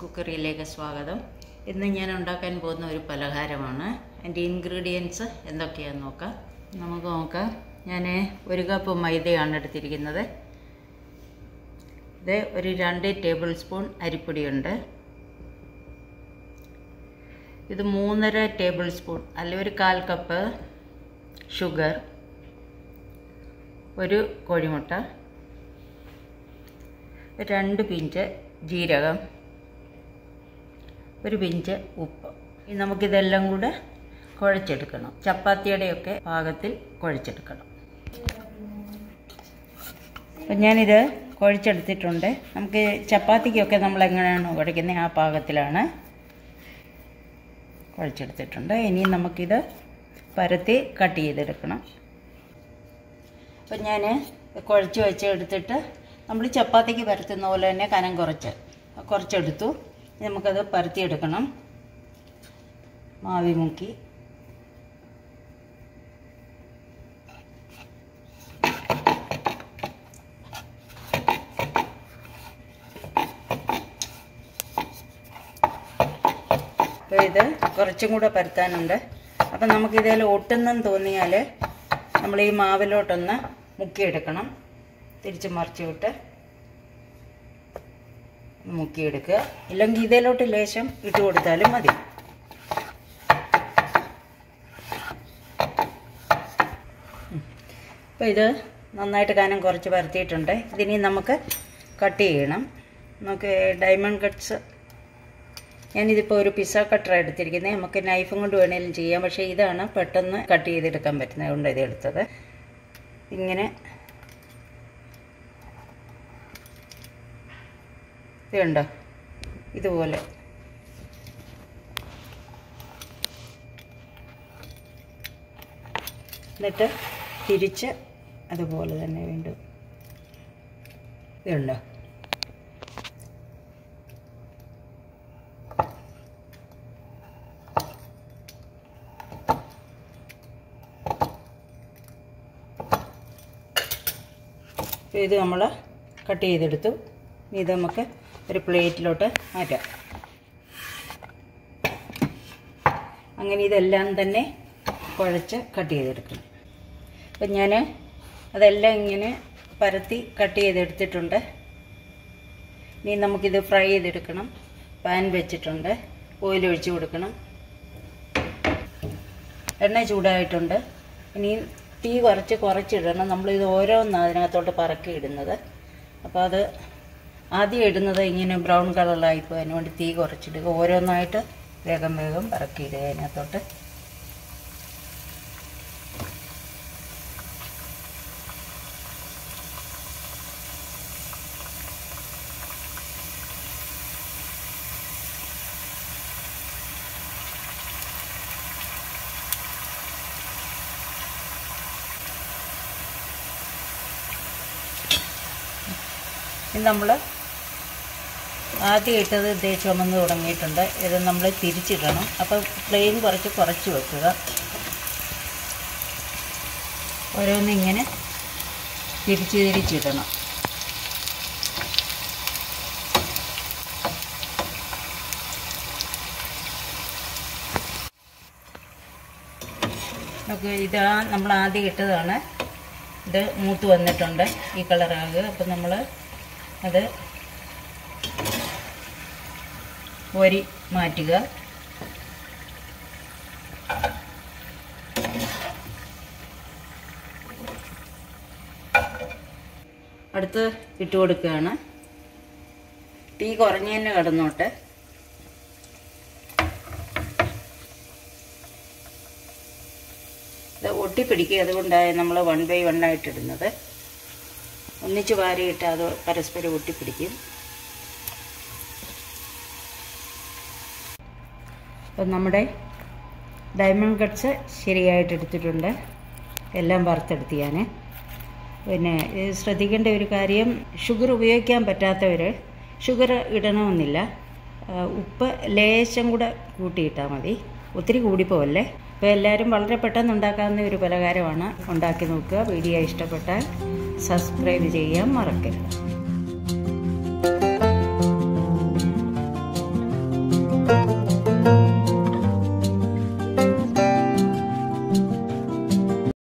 കുക്കറിയിലേക്ക് സ്വാഗതം. ഇന്ന് ഞാൻ ഉണ്ടാക്കാൻ പോകുന്ന ഒരു പലഹാരമാണ്. അതിന്റെ ഇൻഗ്രീഡിയൻസ് എന്തൊക്കെയാണെന്ന് നോക്കാം. നമുക്ക് നോക്കാം. ഞാൻ ഒരു കപ്പ് മൈദയാണ് എടുത്തിരിക്കുന്നത്. ഇത് ഒരു രണ്ട് ടേബിൾ സ്പൂൺ അരിപ്പൊടിയുണ്ട്. ഇത് മൂന്നര ടേബിൾ സ്പൂൺ അല്ലെ ഒരു കാൽ കപ്പ് ഷുഗർ ഒരു കോഴിമുട്ട രണ്ട് പിഞ്ച് ജീരകം ഒരു പിഞ്ച് ഉപ്പ്. ഇനി നമുക്കിതെല്ലാം കൂടെ കുഴച്ചെടുക്കണം. ചപ്പാത്തിയുടെയൊക്കെ പാകത്തിൽ കുഴച്ചെടുക്കണം. അപ്പം ഞാനിത് കുഴച്ചെടുത്തിട്ടുണ്ട്. നമുക്ക് ചപ്പാത്തിക്കൊക്കെ നമ്മൾ എങ്ങനെയാണ് കുഴയ്ക്കുന്നത് ആ പാകത്തിലാണ് കുഴച്ചെടുത്തിട്ടുണ്ട്. ഇനി നമുക്കിത് പരത്തി കട്ട് ചെയ്തെടുക്കണം. അപ്പം ഞാൻ കുഴച്ച് വെച്ച് എടുത്തിട്ട് നമ്മൾ ചപ്പാത്തിക്ക് പരത്തുന്ന പോലെ തന്നെ കനം കുറച്ച് കുറച്ചെടുത്തു. നമുക്കത് പരത്തിയെടുക്കണം. മാവി മുക്കി. അപ്പോൾ ഇത് കുറച്ചും കൂടെ പരത്താനുണ്ട്. അപ്പം നമുക്കിതേൽ ഒട്ടുന്നെന്ന് തോന്നിയാൽ നമ്മൾ ഈ മാവിലോട്ടൊന്ന് മുക്കിയെടുക്കണം. തിരിച്ച് മറിച്ച് വിട്ട് മുക്കിയെടുക്കുക. ഇല്ലെങ്കിൽ ഇതിലോട്ട് ലേശം ഇട്ട് കൊടുത്താലും മതി. അപ്പോൾ ഇത് നന്നായിട്ട് കാനം കുറച്ച് പരത്തിയിട്ടുണ്ട്. ഇതിനി നമുക്ക് കട്ട് ചെയ്യണം. നമുക്ക് ഡയമണ്ട് കട്ട്സ് ഞാനിതിപ്പോൾ ഒരു പിസ്സ കട്ടർ എടുത്തിരിക്കുന്നത് നമുക്ക് നൈഫും കൊണ്ട് വേണേലും ചെയ്യാം. പക്ഷേ ഇതാണ് പെട്ടെന്ന് കട്ട് ചെയ്തെടുക്കാൻ പറ്റുന്നത്. കൊണ്ട് ഇത് എടുത്തത്. ഇങ്ങനെ ഇതുണ്ടോ? ഇതുപോലെ. എന്നിട്ട് തിരിച്ച് അതുപോലെ തന്നെ വീണ്ടും. ഇതുണ്ടോ? ഇത് നമ്മൾ കട്ട് ചെയ്തെടുത്തു. ഇത് നമുക്ക് ഒരു പ്ലേറ്റിലോട്ട് മാറ്റാം അങ്ങനെ ഇതെല്ലാം തന്നെ കുഴച്ച് കട്ട് ചെയ്തെടുക്കണം അപ്പം ഞാൻ അതെല്ലാം ഇങ്ങനെ പരത്തി കട്ട് ചെയ്തെടുത്തിട്ടുണ്ട്. ഇനി നമുക്കിത് ഫ്രൈ ചെയ്തെടുക്കണം. പാൻ വെച്ചിട്ടുണ്ട്. ഓയിൽ ഒഴിച്ച് കൊടുക്കണം. എണ്ണ ചൂടായിട്ടുണ്ട്. ഇനി തീ കുറച്ച് കുറച്ചിടണം. നമ്മളിത് ഓരോന്ന് അതിനകത്തോട്ട് പറക്കി ഇടുന്നത്. അപ്പോൾ അത് ആദ്യം ഇടുന്നത് ഇങ്ങനെ ബ്രൗൺ കളറിലായിപ്പോൾ അതിന് വേണ്ടി തീ കുറച്ചിടുക ഓരോന്നായിട്ട് വേഗം വേഗം പറക്കിയിടുക അതിനകത്തോട്ട്. നമ്മൾ ആദ്യം ഇട്ടത് ഇതേ ചുമന്ന് തുടങ്ങിയിട്ടുണ്ട്. ഇത് നമ്മൾ തിരിച്ചിടണം. അപ്പോൾ പ്ലെയിൻ കുറച്ച് കുറച്ച് വെക്കുക. ഓരോന്നിങ്ങനെ തിരിച്ച് തിരിച്ചിടണം. നമുക്ക് ഇതാ നമ്മൾ ആദ്യം ഇട്ടതാണ്. ഇത് മൂത്ത് വന്നിട്ടുണ്ട്. ഈ കളറാകുക. അപ്പം നമ്മൾ അത് ഒരി മാറ്റുക. അടുത്ത് ഇട്ട് കൊടുക്കുകയാണ്. തീ കുറഞ്ഞു തന്നെ കിടന്നോട്ടെ. ഇത് ഒട്ടിപ്പിടിക്കുക അതുകൊണ്ടാണ് നമ്മൾ വൺ ബൈ വൺ ആയിട്ടിടുന്നത് ഒന്നിച്ച് വാരിയിട്ട് അത് പരസ്പരം ഒട്ടിപ്പിടിക്കും. അപ്പം നമ്മുടെ ഡയമണ്ട് കട്ട്സ് ശരിയായിട്ട് എടുത്തിട്ടുണ്ട്. എല്ലാം വറുത്തെടുത്ത് ഞാൻ. പിന്നെ ശ്രദ്ധിക്കേണ്ട ഒരു കാര്യം ഷുഗർ ഉപയോഗിക്കാൻ പറ്റാത്തവർ ഷുഗർ ഇടണമെന്നില്ല. ഉപ്പ് ലേശം കൂടെ കൂട്ടിയിട്ടാൽ മതി. ഒത്തിരി കൂടിപ്പോവല്ലേ? അപ്പോൾ എല്ലാവരും വളരെ പെട്ടെന്ന് ഉണ്ടാക്കാവുന്ന ഒരു പലഹാരമാണ് ഉണ്ടാക്കി നോക്കുക. വീഡിയോ ഇഷ്ടപ്പെട്ടാൽ സബ്സ്ക്രൈബ് ചെയ്യാൻ മറക്കരുത്.